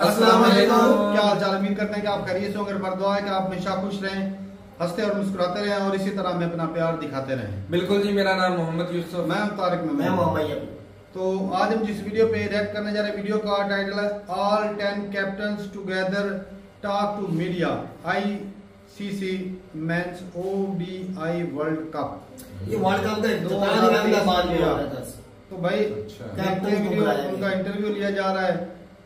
السلام علیکم۔ کیا حال چال؟ امید کرتے ہیں کہ آپ خیریت سے ہوں گے دعا ہے کہ آپ ہمیشہ خوش رہیں ہنستے اور مسکراتے رہیں اور اسی طرح ہمیں اپنا پیار دکھاتے رہیں۔ بالکل جی میرا نام محمد یوسف۔ میں ہوں طارق میں محمد محمد تو آج ہم جس ویڈیو پہ ریئیکٹ کرنے جا رہے ہیں ویڈیو کا ٹائٹل ہے all ten captains together talk to media I C C men's O D I World Cup. یہ ورلڈ کپ کا دو ہزار بعد میں میں ہو رہا تھا۔ تو بھائی اچھا۔ ان کا انٹرویو لیا جا رہا ہے۔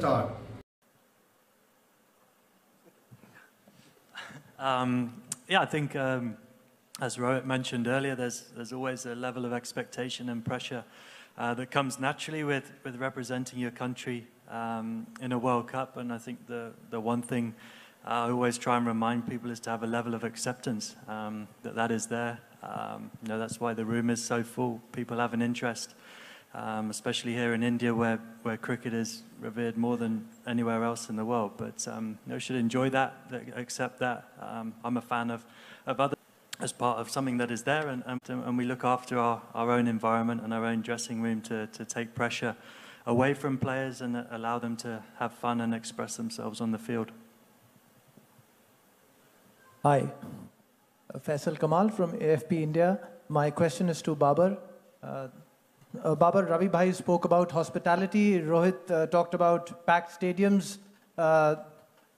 start Um, yeah, I think um, as Rohit mentioned earlier, there's there's always a level of expectation and pressure uh, that comes naturally with with representing your country um, in a World Cup. And I think the the one thing uh, I always try and remind people is to have a level of acceptance um, that that is there. Um, you know, that's why the room is so full. People have an interest um, especially here in India, where, where cricket is revered more than anywhere else in the world. But um, you know, should enjoy that, accept that. Um, I'm a fan of, of other as part of something that is there, and, and, and we look after our, our own environment and our own dressing room to, to take pressure away from players and allow them to have fun and express themselves on the field. Hi. Faisal Kamal from AFP India. My question is to Babar. Uh, uh, Babar, Ravi Bhai spoke about hospitality. Rohit uh, talked about packed stadiums. Uh,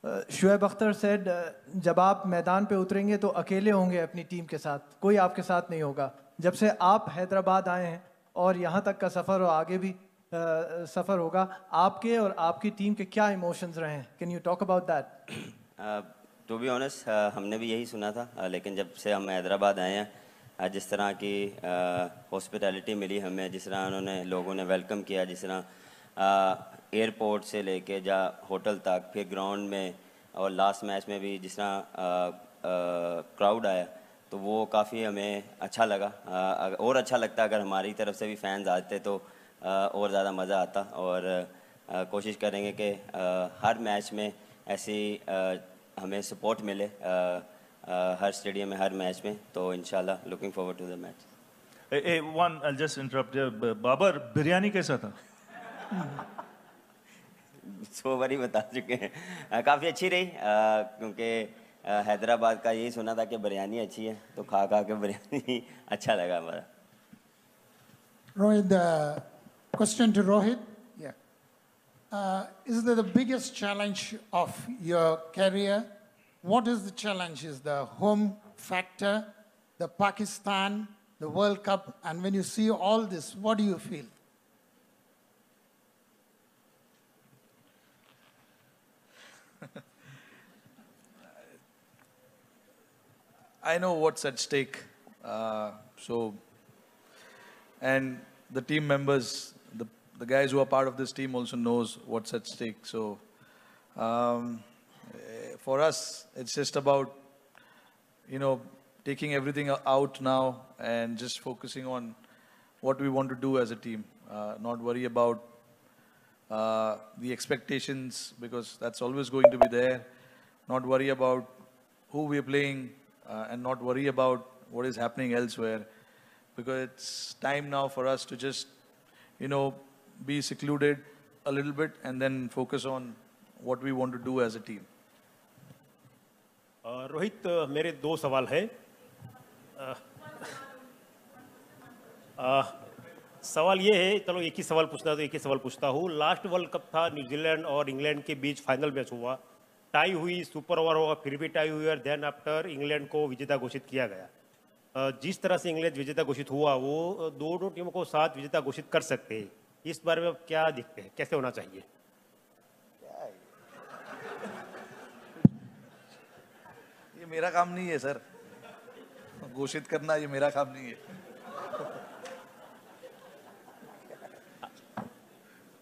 uh, Shoaib Akhtar said, جب آپ میدان پہ اتریں گے تو اکیلے ہوں گے اپنی ٹیم کے ساتھ کوئی آپ کے ساتھ نہیں ہوگا جب سے آپ حیدرآباد آئے ہیں اور یہاں تک کا سفر اور آگے بھی سفر ہوگا آپ کے اور آپ کی ٹیم کے کیا ایموشنز رہے ہیں can you talk about that to be honest ہم نے بھی یہی سنا تھا لیکن جب سے ہم حیدرآباد آئے ہیں جس طرح کی ہاسپٹیلٹی ملی ہمیں، جس طرح انہوں نے لوگوں نے ویلکم کیا، جس طرح ایئرپورٹ سے لے کے جا ہوٹل تک، پھر گراؤنڈ میں اور لاسٹ میچ میں بھی جس طرح کراؤڈ آیا، تو وہ کافی ہمیں اچھا لگا۔ اور اچھا لگتا اگر ہماری طرف سے بھی فینز آتے تو اور زیادہ مزہ آتا۔ اور کوشش کریں گے کہ ہر میچ میں ایسی ہمیں سپورٹ ملے۔ ہر اسٹیڈیم میں ہر میچ میں تو انشاءاللہ looking forward to the match one just interrupt Babar biryani کیسا تھا؟ سو بار ہی بتا چکے ہیں۔ کافی اچھی رہی۔ کیونکہ حیدرآباد کا یہی سنا تھا کہ بریانی اچھی ہے تو کھا کھا کے بریانی اچھا لگا ہمارا۔ Rohit question to Rohit Uh, is the biggest challenge of your career? What is the challenge? Is the home factor, the Pakistan, the World Cup, and when you see all this, what do you feel? I know what's at stake. Uh, so, and the team members the the guys who are part of this team also knows what's at stake. So um, for us, it's just about, you know, taking everything out now and just focusing on what we want to do as a team. Uh, not worry about uh, the expectations because that's always going to be there. Not worry about who we're playing uh, and not worry about what is happening elsewhere because it's time now for us to just, you know, be secluded a little bit and then focus on what we want to do as a team. Rohit, میرے دو سوال ہے سوال یہ ہے، چلو ایک ہی سوال پوچھنا تو ایک ہی سوال پوچھتا ہوں۔ لاسٹ ورلڈ کپ تھا نیوزی لینڈ اور انگلینڈ کے بیچ فائنل میچ ہوا۔ ٹائی ہوئی، سپر اوور ہوا، پھر بھی ٹائی ہوئی اور دین آفٹر انگلینڈ کو وجیتا گھوشت کیا گیا۔ جس طرح سے انگلینڈ وجیتا گھوشت ہوا، وہ دونوں ٹیموں کو ساتھ وجیتا گھوشت کر سکتے۔ ہیں اس بارے میں کیا دیکھتے ہیں؟ کیسے ہونا چاہیے؟ میرا کام نہیں ہے سر گھوشت کرنا یہ میرا کام نہیں ہے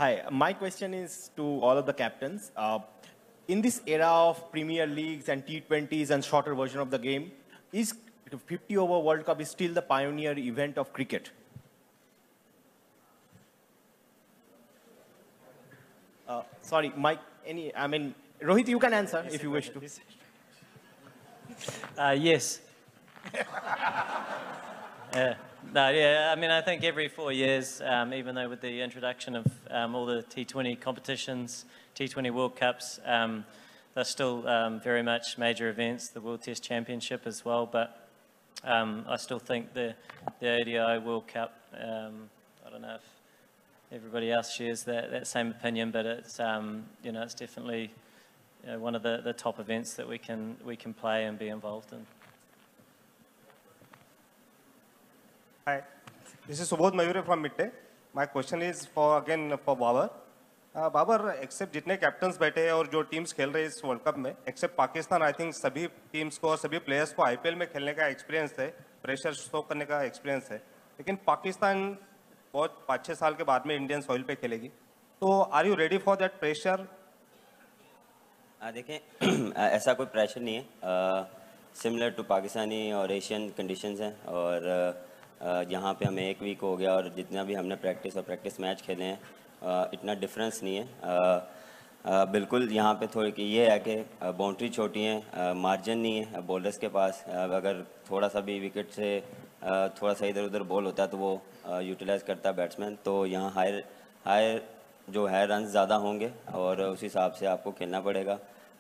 Hi, my question is to all of the captains. Uh, in this era of Premier Leagues and T20s and shorter version of the game, is 50 over World Cup is still the pioneer event of cricket? Uh, sorry, Mike, any, I mean, Rohit, you can answer if you wish to. Uh, yes. uh, No, yeah, I mean, I think every four years, um, even though with the introduction of um, all the T20 competitions, T20 World Cups, um, they're still um, very much major events, the World Test Championship as well, but um, I still think the, the ODI World Cup, um, I don't know if everybody else shares that, that same opinion, but it's, um, you know, it's definitely uh, one of the, the top events that we can, we can play and be involved in. Hi, this is Subodh Mayure from Midday. My question is for again for Babar. Babar except جتنے captains بیٹھے اور جو teams کھیل رہے اس world cup میں except Pakistan I think سبھی teams کو اور سبھی پلیئرس کو آئی پی ایل میں کھیلنے کا ایکسپیرینس ہے پریشر شو کرنے کا ایکسپیرینس ہے لیکن پاکستان بہت پانچ چھ سال کے بعد میں انڈین سوئل پہ کھیلے گی تو are you ready for that pressure دیکھیں ایسا کوئی پریشر نہیں ہے۔ سملر ٹو پاکستانی اور ایشین کنڈیشنز ہیں۔ اور یہاں پہ ہمیں ایک ویک ہو گیا اور جتنا بھی ہم نے پریکٹس اور پریکٹس میچ کھیلے ہیں اتنا ڈفرینس نہیں ہے۔ بالکل یہاں پہ تھوڑی کہ یہ ہے کہ باؤنڈری چھوٹی ہیں۔ مارجن نہیں ہے بولرس کے پاس۔ اگر تھوڑا سا بھی وکٹ سے تھوڑا سا ادھر ادھر بول ہوتا ہے تو وہ یوٹیلائز کرتا ہے بیٹس مین تو یہاں ہائر ہائر جو ہے رنز زیادہ ہوں گے اور اس حساب سے آپ کو کھیلنا پڑے گا۔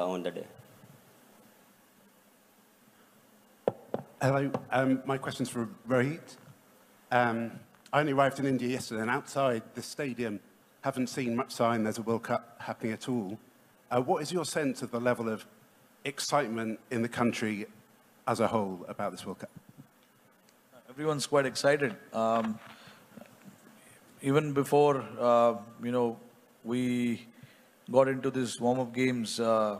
on the day Hello, um, my question's for Rohit. Um, I only arrived in India yesterday and outside the stadium haven't seen much sign there's a World Cup happening at all. Uh, what is your sense of the level of excitement in the country as a whole about this World Cup? Everyone's quite excited. Um, even before, uh, you know, we got into these warm-up games uh,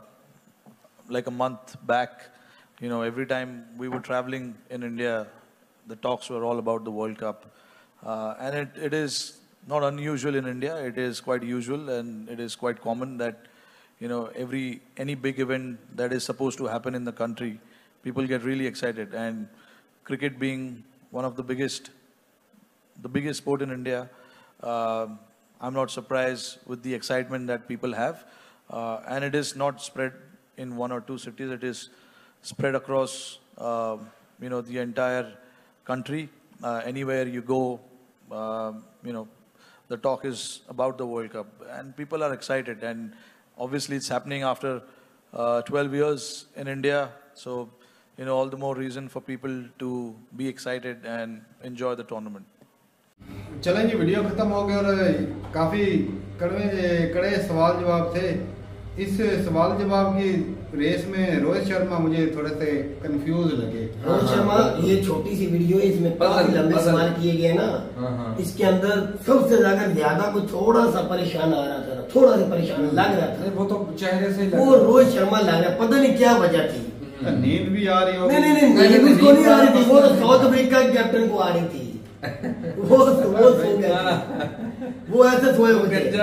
like a month back, you know, every time we were traveling in India, the talks were all about the World Cup. Uh, and it, it is not unusual in India. It is quite usual and it is quite common that, you know, every, any big event that is supposed to happen in the country, people get really excited. And cricket being one of the biggest, the biggest sport in India, uh, I'm not surprised with the excitement that people have. Uh, and it is not spread in one or two cities. It is spread across, uh, you know, the entire country. Uh, anywhere you go, uh, you know, the talk is about the World Cup, and people are excited. And obviously, it's happening after uh, 12 years in India, so you know, all the more reason for people to be excited and enjoy the tournament. چلیں جی video ختم ہو گیا اور کافی کڑوے کڑے سوال جواب تھے اس سوال جواب کی ریس میں روہت شرما مجھے تھوڑے سے کنفیوز لگے روہت شرما یہ چھوٹی سی ویڈیو اس میں کافی لمبے سوال کیے گئے نا اس کے اندر سب سے زیادہ زیادہ کو تھوڑا سا پریشان آ رہا تھا تھوڑا سا پریشان لگ رہا تھا وہ تو چہرے سے وہ روہت شرما لگ رہا پتہ نہیں کیا وجہ تھی نیند بھی آ رہی ہوگی نہیں نہیں نہیں اس کو نہیں آ رہی تھی وہ تو ساؤتھ افریقہ کے کیپٹن کو آ رہی تھی وہ ایسے سوئے ہوئے تھے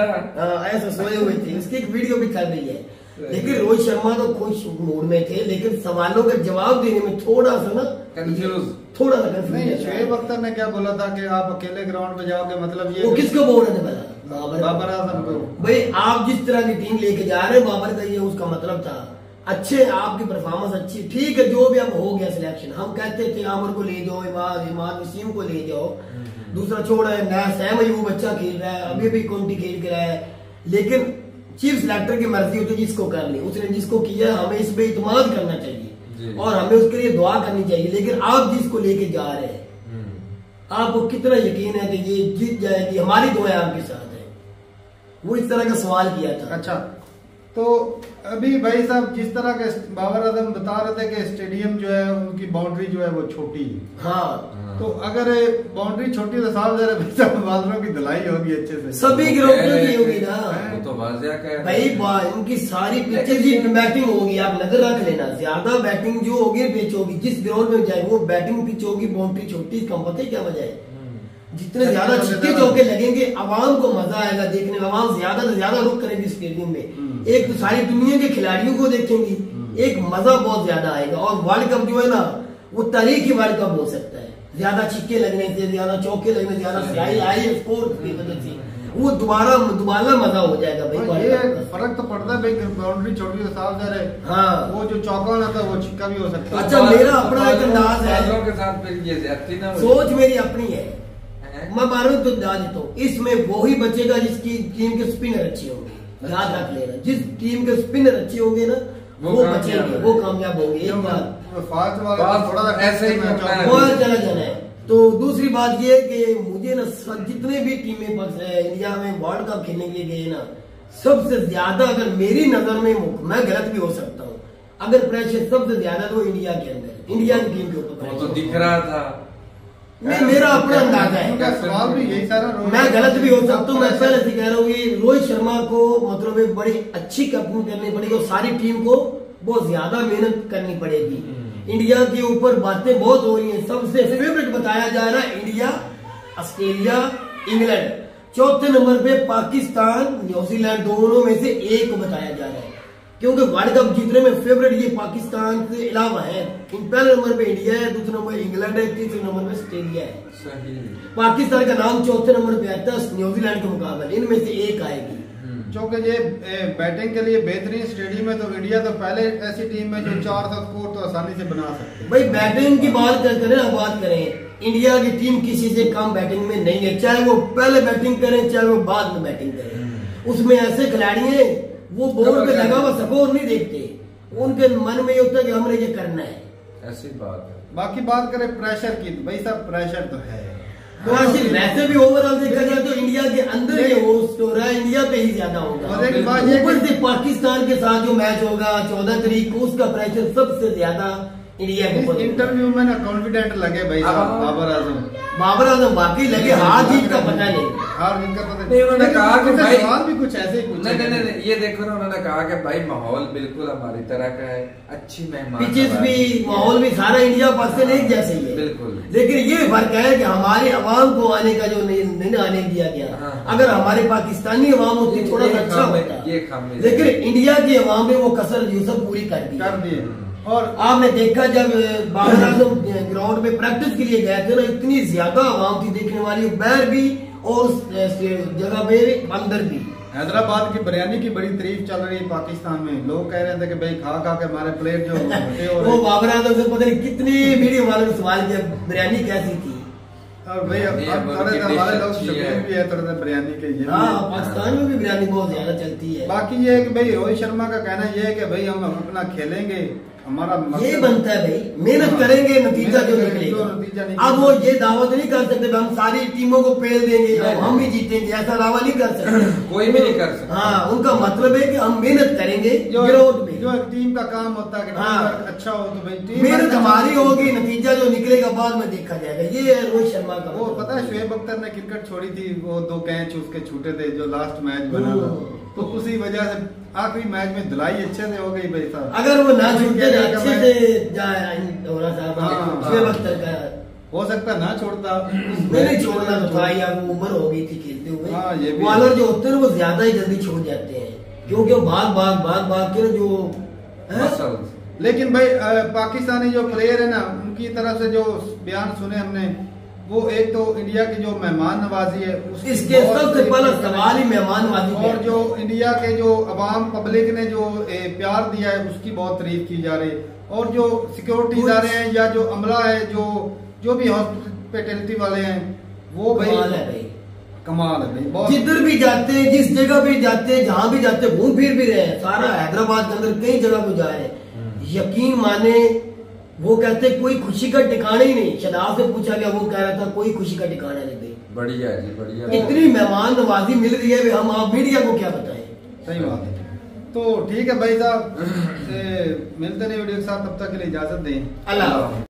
ایسے سوئے ہوئے تھے اس کی ایک ویڈیو بھی چل رہی ہے لیکن روہت شرما تو خوش موڈ میں تھے لیکن سوالوں کا جواب دینے میں تھوڑا سا نا کنفیوز تھوڑا سا کنفیوز نہیں شعیب اختر نے کیا بولا تھا کہ آپ اکیلے گراؤنڈ پہ جاؤ گے مطلب یہ وہ کس کو بول رہے تھے بابر بابر اعظم کو بھائی آپ جس طرح کی ٹیم لے کے جا رہے ہیں بابر کا یہ اس کا مطلب تھا اچھے آپ کی پرفارمنس اچھی ٹھیک ہے جو بھی اب ہو گیا سلیکشن ہم کہتے تھے عامر کو لے جاؤ عماد عماد وسیم کو لے جاؤ۔ دوسرا چھوڑا ہے نیا سیم وہ بچہ کھیل رہا ہے ابھی بھی کونٹی کھیل کے رہا ہے۔ لیکن چیف سلیکٹر کی مرضی ہوتی ہے جس کو کر لیں اس نے جس کو کیا ہمیں اس پہ اعتماد کرنا چاہیے۔ جی۔ اور ہمیں اس کے لیے دعا کرنی چاہیے۔ لیکن آپ جس کو لے کے جا رہے ہیں آپ کو کتنا یقین ہے کہ یہ جیت جائے گی؟ ہماری دعائیں آپ کے ساتھ ہیں وہ اس طرح کا سوال کیا تھا۔ اچھا۔ تو ابھی بھائی صاحب جس طرح کا بابر اعظم بتا رہے تھے کہ اسٹیڈیم جو ہے ان کی باؤنڈری جو ہے وہ چھوٹی ہے۔ ہاں۔ تو اگر باؤنڈری چھوٹی تو سال ذرا بھائی صاحب بازروں کی دلائی ہوگی اچھے سے۔ سبھی گروپوں کی ہوگی نا۔ تو واضح کہ بھائی ان کی ساری پچر کی بیٹنگ ہوگی آپ نظر رکھ لینا۔ زیادہ بیٹنگ جو ہوگی پچ ہوگی جس گراؤنڈ میں جائے وہ بیٹنگ پچ ہوگی باؤنڈری چھوٹی کم پتہ کیا وجہ ہے؟ جتنے زیادہ چھکے چوکے لگیں گے عوام کو مزہ آئے گا دیکھنے عوام زیادہ سے زیادہ رخ کریں گے اسٹیڈیم میں۔ ایک تو ساری دنیا کے کھلاڑیوں کو دیکھیں گی ایک مزہ بہت زیادہ آئے گا۔ اور ورلڈ کپ جو ہے نا وہ تاریخ تاریخی ورلڈ کپ ہو سکتا ہے۔ زیادہ چھکے لگنے سے زیادہ چوکے لگنے سے زیادہ سیائی آئی اسکور کی وجہ سے۔ وہ دوبارہ دوبارہ مزہ ہو جائے گا بھائی فرق تو پڑتا ہے بھائی باؤنڈری چوٹی کا صاف ظاہر رہے۔ ہاں۔ وہ جو چوکا ہونا تھا وہ چھکا بھی ہو سکتا ہے۔ اچھا میرا اپنا ایک انداز ہے۔ سوچ میری اپنی ہے۔ میں مانوں تو انداز دیتا ہوں۔ اس میں وہی بچے گا جس کی ٹیم کے سپنر اچھی ہوں گے۔ یاد رکھ لینا جس ٹیم کے اسپنر اچھے ہوں گے نا وہ بچیں گے وہ کامیاب ہوں گے ایک تو دوسری بات یہ کہ مجھے نا جتنے بھی ٹیمیں پس ہیں انڈیا میں وارڈ کپ کھیلنے کے لیے گئے نا سب سے زیادہ اگر میری نظر میں میں غلط بھی ہو سکتا ہوں۔ اگر پریشر سب سے زیادہ تو انڈیا کے اندر انڈیا کی ٹیم کے اوپر تو دکھ رہا تھا۔ میرا اپنا اندازہ ہے۔ میں غلط بھی ہو سکتا ہوں میں پہلے سے کہہ رہا ہوں کہ روہت شرما کو مطلب ایک بڑی اچھی کپنگ کرنی پڑے گی اور ساری ٹیم کو بہت زیادہ محنت کرنی پڑے گی۔ انڈیا کے اوپر باتیں بہت ہو رہی ہیں۔ سب سے فیوریٹ بتایا جا رہا انڈیا آسٹریلیا انگلینڈ۔ چوتھے نمبر پہ پاکستان نیوزی لینڈ دونوں میں سے ایک بتایا جا رہا ہے۔ کیونکہ ورلڈ کپ جیتنے میں فیوریٹ یہ پاکستان کے علاوہ ہے پہلے نمبر پہ انڈیا ہے دوسرے نمبر انگلینڈ ہے تیسرے نمبر پہ آسٹریلیا ہے۔ پاکستان کا نام چوتھے نمبر پہ آتا ہے نیوزی لینڈ کے مقابلے ان میں سے ایک آئے گی۔ چونکہ یہ بیٹنگ کے لیے بہترین اسٹیڈیم ہے تو انڈیا تو پہلے ایسی ٹیم ہے جو چار سو اسکور تو آسانی سے بنا سکتے بھائی بیٹنگ کی بات کریں ہم بات کریں انڈیا کی ٹیم کسی سے کم بیٹنگ میں نہیں ہے۔ چاہے وہ پہلے بیٹنگ کریں چاہے وہ بعد میں بیٹنگ کریں۔ اس میں ایسے کھلاڑی ہیں وہ بورڈ پہ لگا ہوا سکو نہیں دیکھتے ان کے من میں یہ ہوتا ہے کہ ہم نے یہ کرنا ہے۔ ایسی بات ہے۔ باقی بات کریں پریشر کی بھائی صاحب پریشر تو ہے۔ ویسے بھی اوور آل دیکھا جائے تو انڈیا کے اندر یہ ہے انڈیا پہ ہی زیادہ ہوگا۔ اوپر سے پاکستان کے ساتھ جو میچ ہوگا چودہ تاریخ کو اس کا پریشر سب سے زیادہ انڈیا انٹرویو میں نا کانفیڈنٹ لگے بھائی صاحب بابر اعظم۔ بابر اعظم باقی لگے ہاتھ ہی کا پتہ نہیں۔ بھی یہ دیکھو نا کہا کہ بھائی ماحول بالکل ہماری طرح کا ہے اچھی مہمان بھی ماحول بھی سارا انڈیا پاکستان ایک جیسے ہی بالکل۔ لیکن یہ فرق ہے کہ ہمارے عوام کو آنے کا جو نہیں آنے دیا گیا۔ ہاں، ہاں۔ اگر ہمارے پاکستانی عوام ہوتی تھوڑا سا اچھا ہوتا لیکن انڈیا کی عوام میں وہ کثر یوسف پوری کر دی ہاں۔ اور آپ نے دیکھا جب باہر گراؤنڈ میں پریکٹس کے لیے گئے تھے نا اتنی زیادہ عوام تھی دیکھنے والی بیر بھی اور جگہ پہ اندر بھی۔ حیدرآباد کی بریانی کی بڑی تعریف چل رہی ہے پاکستان میں۔ لوگ کہہ رہے تھے کہ بھائی کھا کھا کے ہمارے پلیٹ جو وہ بابر اعظم سے پتہ نہیں کتنی میڈیا والوں نے سوال کیا بریانی کیسی تھی؟ ہاں، باقی یہ ہے کہ بھائی روہت شرما کا کہنا یہ ہے کہ بھائی ہم اپنا کھیلیں گے۔ ہمارا یہ بنتا ہے بھئی محنت کریں گے نتیجہ جو نکلے گا۔ اب وہ یہ دعویٰ تو نہیں کر سکتے ہم ساری ٹیموں کو پیل دیں گے ہم بھی جیتیں گے ایسا دعویٰ نہیں کر سکتے۔ کوئی بھی نہیں کر سکتے ہاں ان کا مطلب ہے کہ ہم محنت کریں گے جو ٹیم کا کام ہوتا ہے ہاں۔ اچھا ہو تو محنت اچھا ہماری ہوگی نتیجہ جو نکلے گا بعد میں دیکھا جائے گا۔ یہ ہے روہت شرما کا وہ مطلب۔ پتا ہے شعیب اختر نے کرکٹ چھوڑی تھی وہ دو کینچ اس کے چھوٹے تھے جو لاسٹ میچ بنا تھا۔ تو اسی وجہ سے آخری میچ میں دلائی اچھے سے ہو گئی بھائی صاحب۔ اگر وہ نہ چھوٹتے اچھے سے جائے دورہ صاحب ہاں، ہاں۔ ہو سکتا نہ چھوڑتا۔ میں نہیں چھوڑنا تو تھا یا وہ عمر ہو گئی تھی کھیلتے ہوئے۔ ہاں، والر جو ہوتے ہیں وہ زیادہ ہی جلدی چھوڑ جاتے ہیں۔ کیونکہ وہ بھاگ بھاگ بھاگ بھاگ کے جو لیکن بھائی پاکستانی جو پلیئر ہے نا ان کی طرح سے جو بیان سنے ہم نے وہ ایک تو انڈیا کی جو مہمان نوازی ہے اس کے سب سے پہلا سوال ہی مہمان نوازی ہے۔ اور جو انڈیا کے جو عوام پبلک نے جو پیار دیا ہے اس کی بہت تعریف کی جا رہی ہے۔ اور جو سیکیورٹی ادارے ہیں یا جو عملہ ہے جو جو بھی ہاسپٹیلٹی والے ہیں وہ بھائی کمال ہے بھائی۔ جدھر بھی جاتے ہیں جس جگہ بھی جاتے ہیں جہاں بھی جاتے ہیں گھوم پھر بھی رہے۔ ہیں سارا حیدرآباد کے اندر کئی جگہ کو جا رہے ہیں یقین مانے وہ کہتے کوئی خوشی کا ٹھکانا ہی نہیں۔ شداب سے پوچھا گیا وہ کہہ رہا تھا کوئی خوشی کا ٹھکانا نہیں بڑھیا جی بڑھیا اتنی مہمان نوازی مل رہی ہے ہم آپ میڈیا کو کیا بتائیں۔ صحیح بات ہے۔ تو ٹھیک ہے بھائی صاحب ملتے نہیں ویڈیو کے ساتھ تب تک کے لیے اجازت دیں۔ اللہ